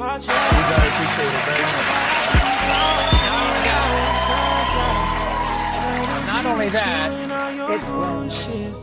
guys appreciate it very much. Not only that, it's